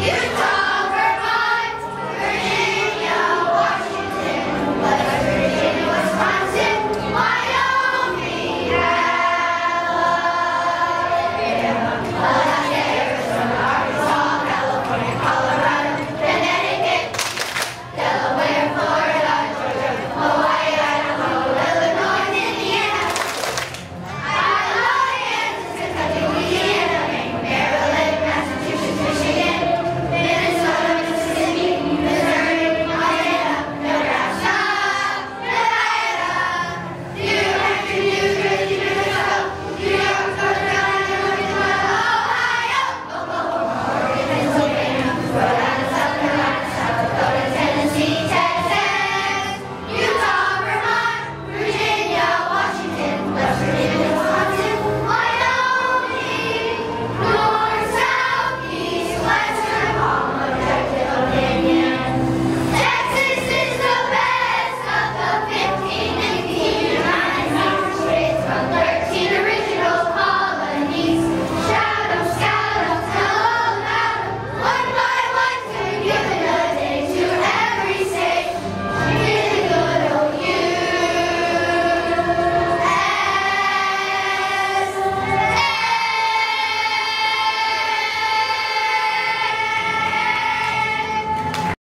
Utah!